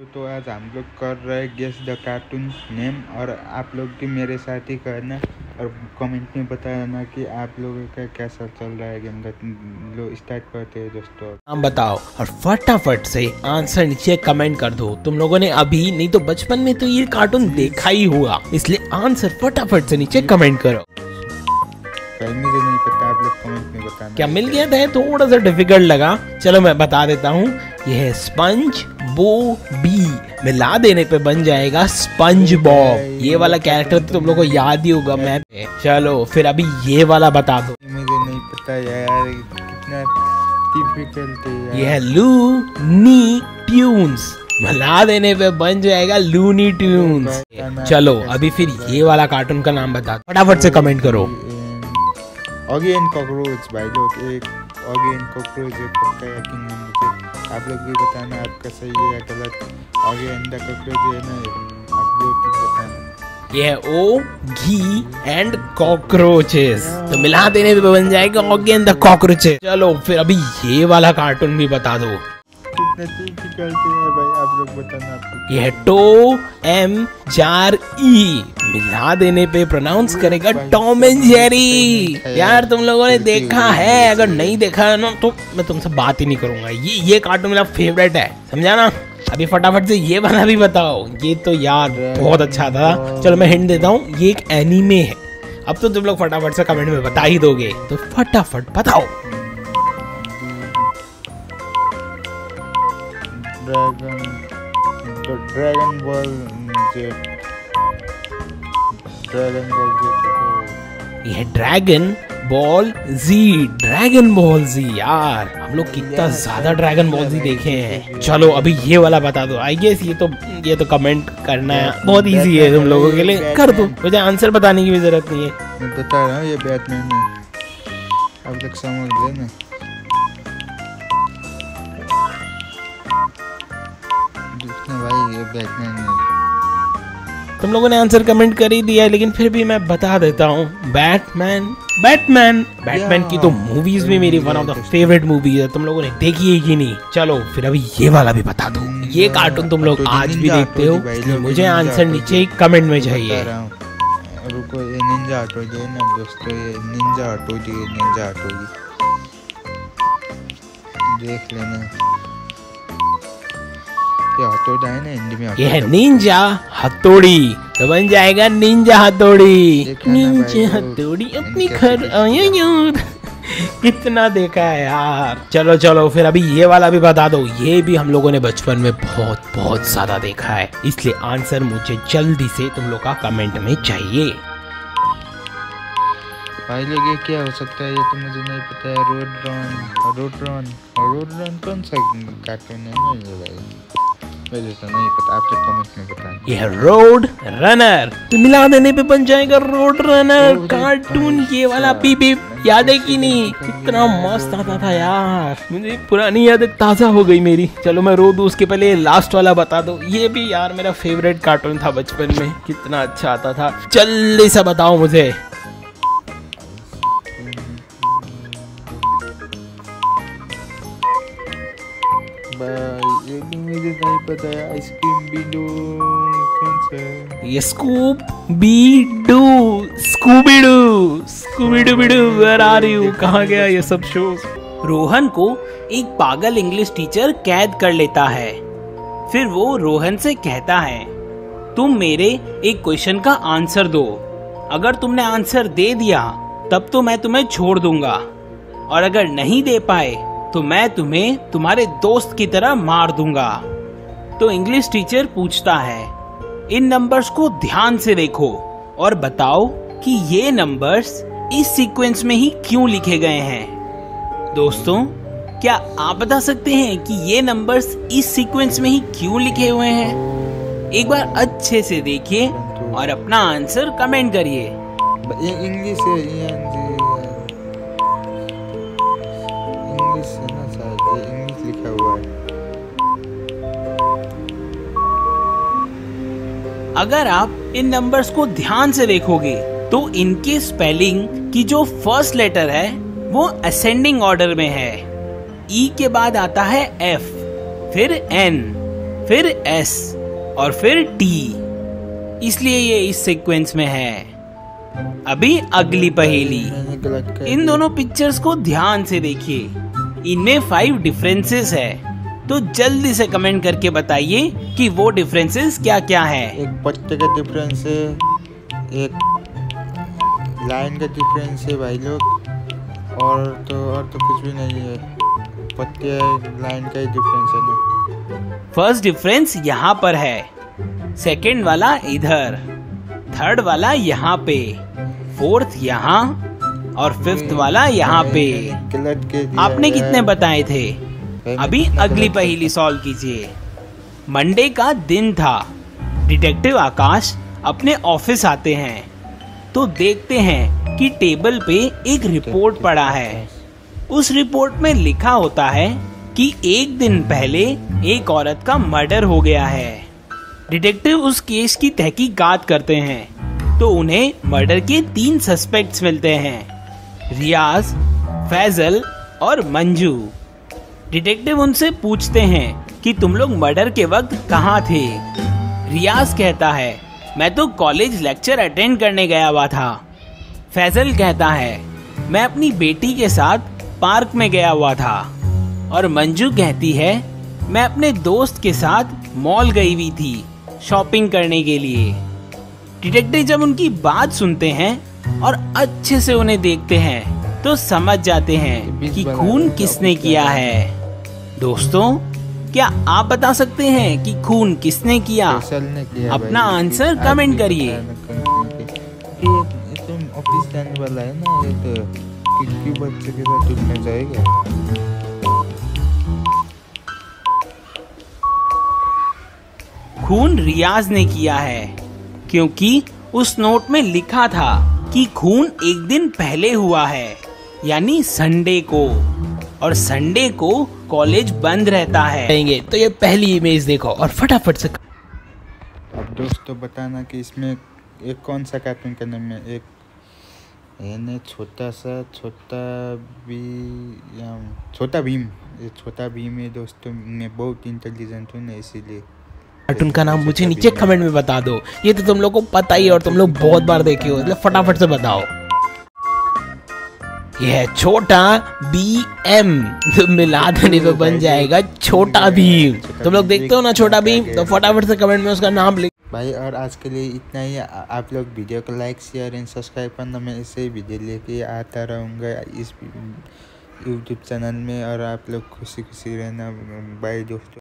तो आज हम लोग कर रहे हैं गेस द कार्टून नेम और आप लोग भी मेरे साथ ही करना और कमेंट में बताना कि आप लोगों का कैसा चल रहा है गेम लो स्टार्ट करते हैं दोस्तों। नाम बताओ और फटाफट से आंसर नीचे कमेंट कर दो। तुम लोगों ने अभी नहीं तो बचपन में तो ये कार्टून देखा ही हुआ। इसलिए आंसर फटाफट से नीचे कमेंट करो। नहीं पता आप लोग कमेंट में बताना। क्या मिल गया था? थोड़ा सा डिफ़िकल्ट लगा। चलो मैं बता देता हूँ। ये है स्पंज बो बी मिला देने पे बन जाएगा स्पंज बॉब। ये वाला कैरेक्टर तो तुम लोग को याद ही होगा मैं चलो फिर अभी ये वाला बता दो। मुझे नहीं पता यार कितना डिफ़िकल्ट है। यार लू नी ट्यून्स मिला देने पे बन जाएगा लूनी ट्यून्स चलो अभी फिर ये वाला कार्टून का नाम बता दो। फटाफट से कमेंट करो। अगेन कॉकरोच भाई लोग एक अगेन कॉकरोच है पक्का यकीन है मुझे आप लोग भी बताना आपका सही है या गलत। और अगेन द कॉकरोच है ना, आप लोग भी बताना। ये है ओ घी एंड कॉकरोचेस तो मिला देने पे बन जाएगा अगेन द कॉकरोचेस चलो, फिर अभी ये वाला कार्टून भी बता दो। भाई आप लोग बताना आपको ये है टो एम जार ई। मिला देने पे प्रोनाउंस करेगा टॉम एंड जेरी। यार। तुम लोगों ने देखा है अगर नहीं देखा है ना तो मैं तुमसे बात ही नहीं करूँगा। ये ये कार्टून मेरा फेवरेट है समझा ना? अभी फटाफट से ये वाला भी बताओ। ये तो यार बहुत अच्छा था। चलो मैं हिंट देता हूँ ये एक एनीमे है। अब तो तुम लोग फटाफट से कमेंट में बता ही दोगे। तो फटाफट बताओ। Dragon Dragon Ball Dragon Ball ये Dragon Ball Z Dragon Ball Z यार। हम लोग कितना ज़्यादा ड्रैगन बॉल जी देखे हैं। चलो अभी ये वाला बता दो। आई गेस ये तो ये तो कमेंट करना है बहुत इजी है तुम लोगों के लिए। कर दो। मुझे आंसर बताने की भी ज़रूरत नहीं है। मैं बता रहा हूँ ये बैटमैन है। अब तक समझ गए भाई ये बैटमैन तुम लोगों ने आंसर कमेंट कर ही दिया लेकिन फिर भी मैं बता देता हूँ बैटमैन बैटमैन बैटमैन की तो मूवीज़ भी मेरी one of the favourite movie है तुम लोगों ने देखी है कि नहीं? चलो फिर अभी ये वाला भी बता दो। ये कार्टून तुम लोग आज भी देखते हो मुझे आंसर नीचे कमेंट में चाहिए। रुको ये निंजा ऑटो जो ना दोस्तों ये ninja Hattori ji ninja Hattori ji. देख लेना। ये हथौड़ा है ना हिंदी में ये है निंजा हथौड़ी। तो बन जाएगा निंजा हथौड़ी। निंजा हथौड़ी अपनी घर आया यार कितना देखा है यार। चलो चलो फिर अभी ये वाला भी बता दो। ये भी हम लोगों ने बचपन में बहुत बहुत ज़्यादा देखा है। इसलिए आंसर मुझे जल्दी से तुम लोग का कमेंट में चाहिए। भाई लोग ये क्या हो सकता है? ये तो मुझे नहीं पता है। Road run road run road run कौन सा कार्टून है भाई। मुझे तो नहीं पता आप लोग कमेंट में बताना ये रोड रनर तो मिला देने पे बन जाएगा रोड रनर कार्टून ये वाला अच्छा। पी पी याद है कि नहीं। कितना मस्त आता था यार। मुझे पुरानी यादें ताज़ा हो गई मेरी। चलो मैं रो दूँ उसके पहले लास्ट वाला बता दो। ये भी यार मेरा फेवरेट कार्टून था बचपन में। कितना अच्छा आता था। जल्दी से बताओ मुझे। भाई ये भी मुझे नहीं पता है आइसक्रीम भी ये Scooby Doo Scooby Doo Scooby Doo be doo where are you कहाँ गया ये सब शो रोहन को एक पागल इंग्लिश टीचर कैद कर लेता है। फिर वो रोहन से कहता है तुम मेरे एक क्वेश्चन का आंसर दो। अगर तुमने आंसर दे दिया तब तो मैं तुम्हें छोड़ दूँगा। और अगर नहीं दे पाए तो मैं तुम्हें तुम्हारे दोस्त की तरह मार दूँगा। तो इंग्लिश टीचर पूछता है, इन नंबर्स को ध्यान से देखो और बताओ कि ये नंबर्स इस सीक्वेंस में ही क्यों लिखे गए हैं। दोस्तों, क्या आप बता सकते हैं कि ये नंबर्स इस सीक्वेंस में ही क्यों लिखे हुए हैं? एक बार अच्छे से देखिए और अपना आंसर कमेंट करिए। इंग्लिश है अगर आप इन नंबर्स को ध्यान से देखोगे तो इनके स्पेलिंग की जो फ़र्स्ट लेटर है वो असेंडिंग ऑर्डर में है। ई e के बाद आता है एफ़ फिर एन फिर एस और फिर टी इसलिए ये इस सीक्वेंस में है। अभी अगली पहेली। इन दोनों पिक्चर्स को ध्यान से देखिए। इनमें फाइव डिफरेंसेस है। तो जल्दी से कमेंट करके बताइए कि वो डिफरेंसेस क्या क्या है। एक पत्ते का डिफरेंस है एक लाइन का डिफरेंस है भाई लोग और तो और तो कुछ भी नहीं है। पत्ते लाइन का ही डिफरेंस है ना। फ़र्स्ट डिफरेंस यहाँ पर है सेकंड वाला इधर थर्ड वाला यहाँ पे फोर्थ यहाँ और फिफ्थ वाला यहाँ पे। आपने कितने बताए थे? अभी अगली पहेली सॉल्व कीजिए। मंडे का दिन था। डिटेक्टिव आकाश अपने ऑफ़िस आते हैं। तो देखते हैं कि टेबल पे एक रिपोर्ट पड़ा है। उस रिपोर्ट में लिखा होता है कि एक दिन पहले एक औरत का मर्डर हो गया है। डिटेक्टिव उस केस की तहकीकात करते हैं। तो उन्हें मर्डर के तीन सस्पेक्ट्स मिलते हैं। रियाज फैजल और मंजू। डिटेक्टिव उनसे पूछते हैं कि तुम लोग मर्डर के वक्त कहाँ थे। रियाज कहता है मैं तो कॉलेज लेक्चर अटेंड करने गया हुआ था। फैजल कहता है मैं अपनी बेटी के साथ पार्क में गया हुआ था। और मंजू कहती है मैं अपने दोस्त के साथ मॉल गई हुई थी शॉपिंग करने के लिए। डिटेक्टिव जब उनकी बात सुनते हैं और अच्छे से उन्हें देखते हैं तो समझ जाते हैं कि खून किसने किया है। दोस्तों क्या आप बता सकते हैं कि खून किसने किया? ने किया अपना आंसर कमेंट करिए। ऑफ़िस जाने वाला है ना ये तो कि क्यों बच्चे के साथ जाएगा। खून रियाज ने किया है क्योंकि उस नोट में लिखा था कि खून एक दिन पहले हुआ है यानी संडे को। और संडे को कॉलेज बंद रहता है। तो ये पहली इमेज देखो और फटाफट से अब दोस्तों बताना कि इसमें एक कौन सा कार्टून का नाम है एक है? छोटा सा छोटा भी छोटा भीम। ये छोटा भीम है दोस्तों मैं बहुत इंटेलिजेंट हूँ ना इसीलिए। कार्टून का नाम मुझे नीचे कमेंट में बता दो। ये तो तुम लोग को पता ही है और तुम लोग बहुत बार देखे हो मतलब फटाफट से बताओ। यह छोटा बी एम तो मिला देने पे बन जाएगा छोटा भीम। तुम लोग देखते हो ना छोटा भीम? तो फटाफट से कमेंट में उसका नाम लिख। भाई और आज के लिए इतना ही। आप लोग वीडियो को लाइक शेयर एंड सब्सक्राइब करना। मैं ऐसे ही वीडियो लेके आता रहूँगा इस यूट्यूब चैनल में। और आप लोग खुशी खुशी रहना। बाय दोस्तों।